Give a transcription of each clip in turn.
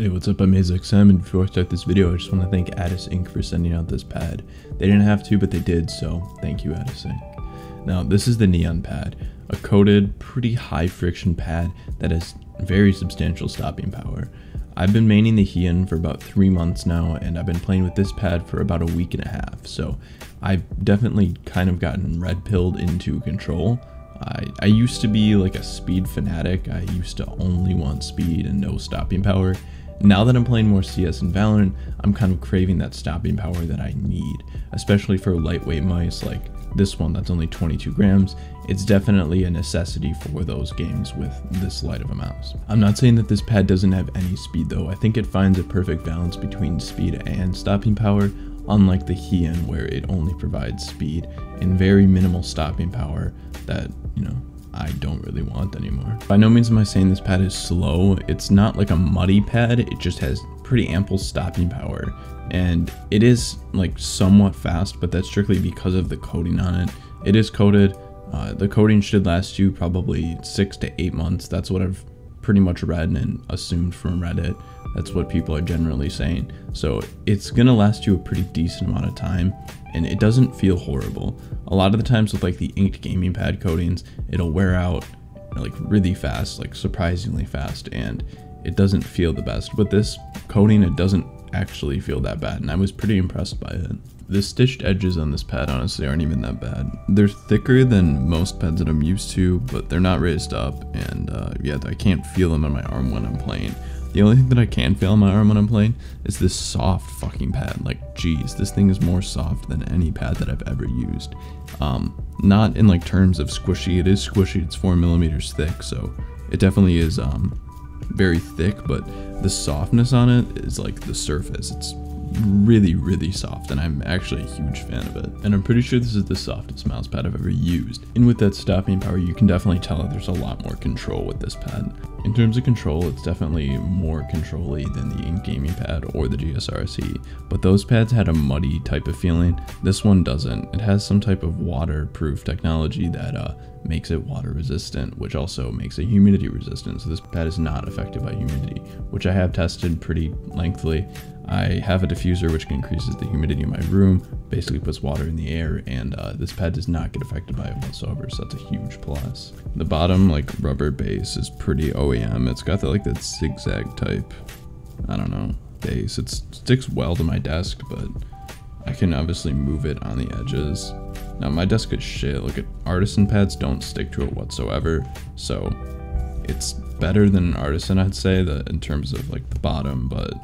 Hey, what's up? I'm AZXM, and before I start this video, I just want to thank Addice Inc. for sending out this pad. They didn't have to, but they did, so thank you, Addice Inc. Now, this is the Neon pad, a coated, pretty high friction pad that has very substantial stopping power. I've been maining the Hien for about three months now, and I've been playing with this pad for about a week and a half, so I've definitely kind of gotten red pilled into control. I, I used to be like a speed fanatic, I used to only want speed and no stopping power, now that I'm playing more CS and Valorant, I'm kind of craving that stopping power that I need, especially for lightweight mice like this one that's only 22 grams. It's definitely a necessity for those games with this light of a mouse. I'm not saying that this pad doesn't have any speed though, I think it finds a perfect balance between speed and stopping power, unlike the Hien where it only provides speed and very minimal stopping power that, you know, I don't really want anymore. By no means am I saying this pad is slow. It's not like a muddy pad. It just has pretty ample stopping power. And it is like somewhat fast, but that's strictly because of the coating on it. It is coated. Uh, the coating should last you probably six to eight months. That's what I've pretty much read and assumed from Reddit. That's what people are generally saying. So it's gonna last you a pretty decent amount of time and it doesn't feel horrible. A lot of the times with like the inked gaming pad coatings, it'll wear out like really fast, like surprisingly fast, and it doesn't feel the best. With this coating, it doesn't actually feel that bad, and I was pretty impressed by it. The stitched edges on this pad honestly aren't even that bad. They're thicker than most pads that I'm used to, but they're not raised up, and uh, yeah, I can't feel them on my arm when I'm playing. The only thing that I can feel on my arm when I'm playing is this soft fucking pad. Like, geez, this thing is more soft than any pad that I've ever used. Um, not in like terms of squishy. It is squishy. It's four millimeters thick, so it definitely is um, very thick. But the softness on it is like the surface. It's really, really soft, and I'm actually a huge fan of it. And I'm pretty sure this is the softest mouse pad I've ever used. And with that stopping power, you can definitely tell that there's a lot more control with this pad. In terms of control, it's definitely more controlly than the Ink Gaming pad or the GSRC, but those pads had a muddy type of feeling. This one doesn't. It has some type of waterproof technology that uh, makes it water resistant, which also makes it humidity resistant. So this pad is not affected by humidity, which I have tested pretty lengthily. I have a diffuser which increases the humidity in my room, basically puts water in the air, and uh, this pad does not get affected by it whatsoever, so that's a huge plus. The bottom, like, rubber base is pretty OEM. It's got that, like, that zigzag type, I don't know, base. It sticks well to my desk, but I can obviously move it on the edges. Now, my desk is shit. Look at artisan pads don't stick to it whatsoever, so it's better than an artisan, I'd say, in terms of, like, the bottom, but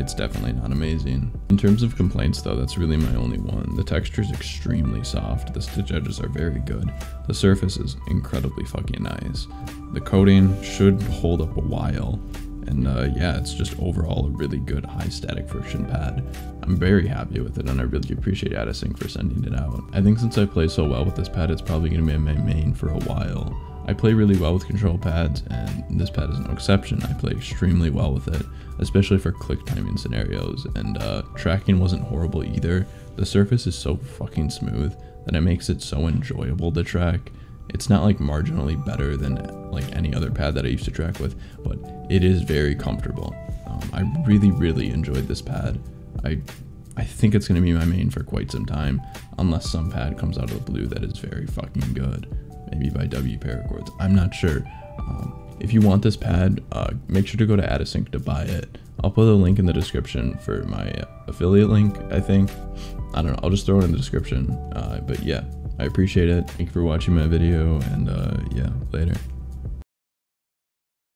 it's definitely not amazing. In terms of complaints though, that's really my only one. The texture is extremely soft, the stitch edges are very good, the surface is incredibly fucking nice. The coating should hold up a while, and uh, yeah, it's just overall a really good high static friction pad. I'm very happy with it and I really appreciate Addice Inc for sending it out. I think since I play so well with this pad, it's probably going to be my main for a while. I play really well with control pads, and this pad is no exception. I play extremely well with it, especially for click timing scenarios, and uh, tracking wasn't horrible either. The surface is so fucking smooth that it makes it so enjoyable to track. It's not like marginally better than like any other pad that I used to track with, but it is very comfortable. Um, I really, really enjoyed this pad. I I think it's going to be my main for quite some time, unless some pad comes out of the blue that is very fucking good maybe by W Paracords. I'm not sure. Um, if you want this pad, uh, make sure to go to Addice Inc to buy it. I'll put a link in the description for my affiliate link, I think. I don't know, I'll just throw it in the description. Uh, but yeah, I appreciate it. Thank you for watching my video, and uh, yeah, later.